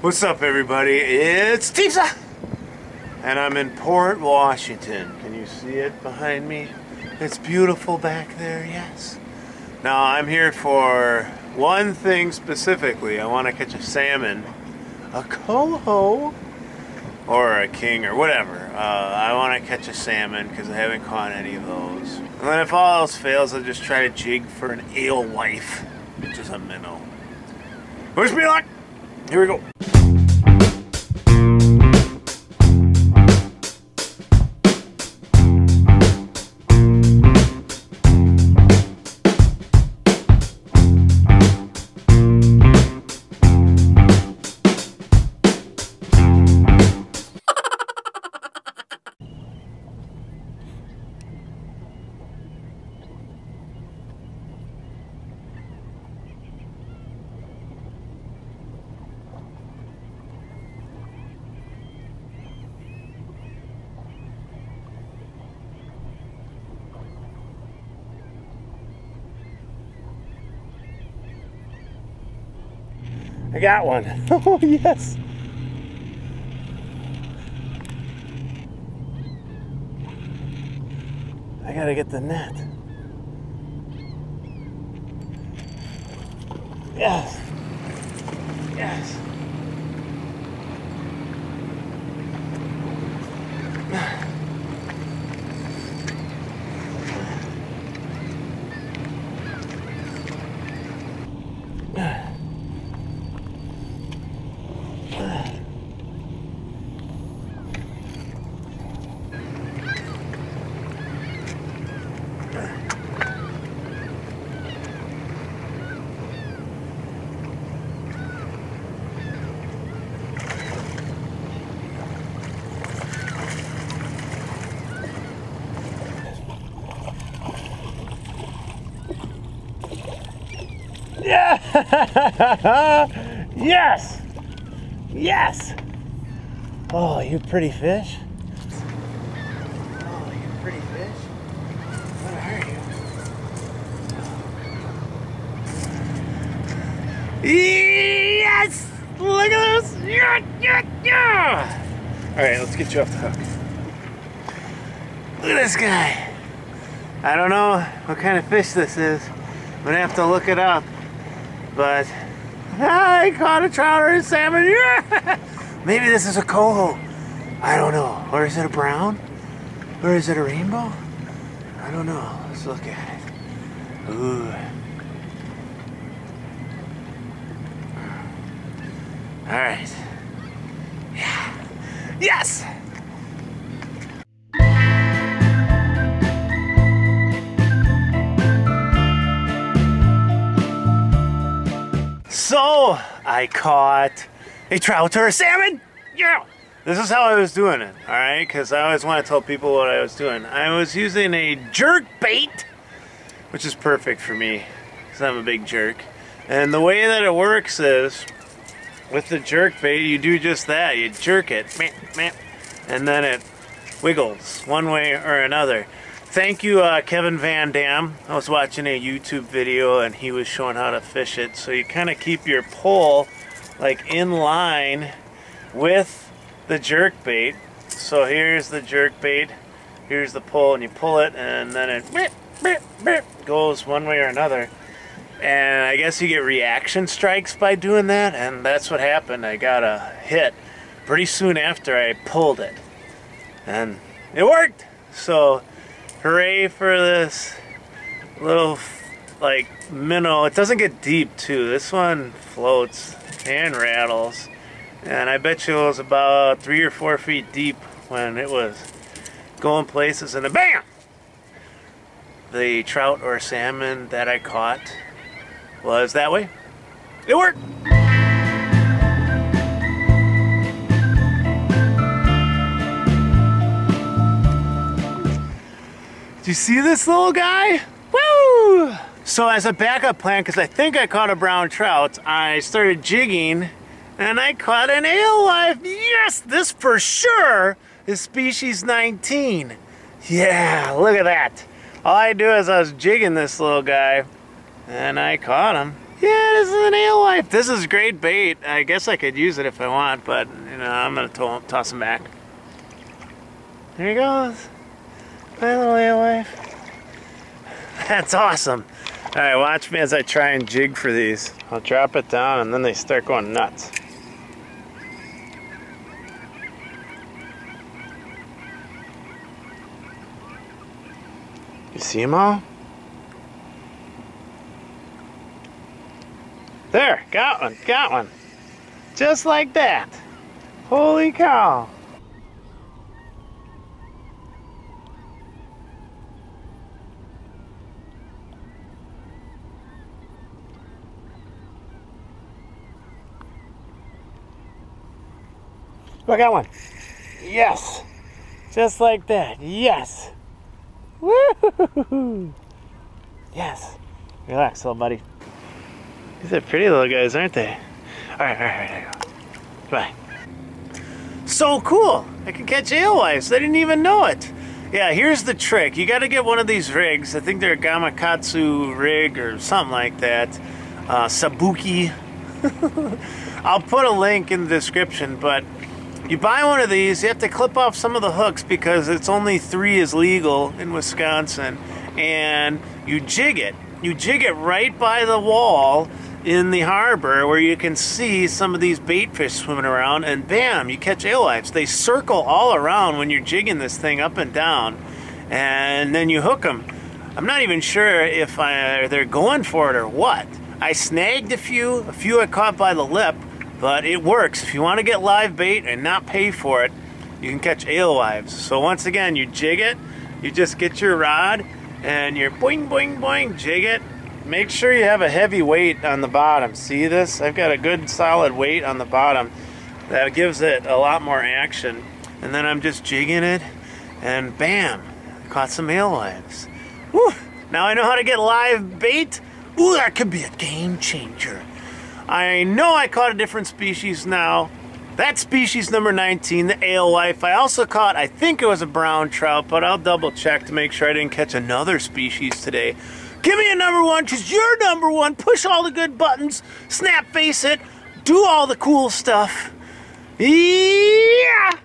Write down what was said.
What's up, everybody? It's Tiefsa, and I'm in Port Washington. Can you see it behind me? It's beautiful back there, yes. Now, I'm here for one thing specifically. I want to catch a salmon, a coho, or a king, or whatever. Uh, I want to catch a salmon because I haven't caught any of those. And then if all else fails, I'll just try to jig for an alewife, which is a minnow. Wish me luck! Here we go. I got one. Oh, yes. I gotta get the net. Yes. Yes. Yeah! yes! Yes! Oh, you pretty fish. Oh, you pretty fish. What are you? Yes! Look at this! Yeah, yeah, yeah! Alright, let's get you off the hook. Look at this guy. I don't know what kind of fish this is. I'm gonna have to look it up. But I caught a trout or a salmon. Yeah! Maybe this is a coho. I don't know. Or is it a brown? Or is it a rainbow? I don't know. Let's look at it. Ooh. All right. Yeah. Yes! I caught a trout or a salmon. Yeah. This is how I was doing it, all right? Because I always want to tell people what I was doing. I was using a jerk bait, which is perfect for me because I'm a big jerk. And the way that it works is with the jerk bait, you do just that. You jerk it, and then it wiggles one way or another. Thank you, uh, Kevin Van Dam. I was watching a YouTube video and he was showing how to fish it. So you kind of keep your pole like in line with the jerk bait. So here's the jerk bait, here's the pole, and you pull it, and then it goes one way or another. And I guess you get reaction strikes by doing that, and that's what happened. I got a hit pretty soon after I pulled it, and it worked. So hooray for this little like minnow. It doesn't get deep too. This one floats and rattles. And I bet you it was about three or four feet deep when it was going places and then BAM! The trout or salmon that I caught was that way. It worked! Do you see this little guy? Woo! So as a backup plan, because I think I caught a brown trout, I started jigging and I caught an alewife. Yes, this for sure is species 19. Yeah, look at that. All I do is I was jigging this little guy and I caught him. Yeah, this is an alewife. This is great bait. I guess I could use it if I want, but you know, I'm gonna to toss him back. There he goes. My little alewife. That's awesome. All right, watch me as I try and jig for these. I'll drop it down and then they start going nuts. You see them all? There, got one, got one. Just like that. Holy cow. I got one. Yes. Just like that. Yes. Woo! Yes. Relax, little buddy. These are pretty little guys, aren't they? All right, all right, all right. Bye. So cool! I can catch alewives. I didn't even know it. Yeah, here's the trick. You got to get one of these rigs. I think they're a Gamakatsu rig or something like that. Uh, Sabiki. I'll put a link in the description, but you buy one of these, you have to clip off some of the hooks because it's only three is legal in Wisconsin. And you jig it. You jig it right by the wall in the harbor where you can see some of these bait fish swimming around and bam, you catch alewives. They circle all around when you're jigging this thing up and down and then you hook them. I'm not even sure if I, they're going for it or what. I snagged a few, a few I caught by the lip, but it works. If you want to get live bait and not pay for it, you can catch alewives. So once again, you jig it, you just get your rod and you're boing, boing, boing, jig it. Make sure you have a heavy weight on the bottom. See this? I've got a good solid weight on the bottom. That gives it a lot more action. And then I'm just jigging it and bam, caught some alewives. Whew. Now I know how to get live bait. Ooh, that could be a game changer. I know I caught a different species now. That species number 19, the alewife. I also caught, I think it was a brown trout, but I'll double check to make sure I didn't catch another species today. Give me a number one, because you're number one. Push all the good buttons, snap face it, do all the cool stuff. Yeah!